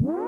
Woo!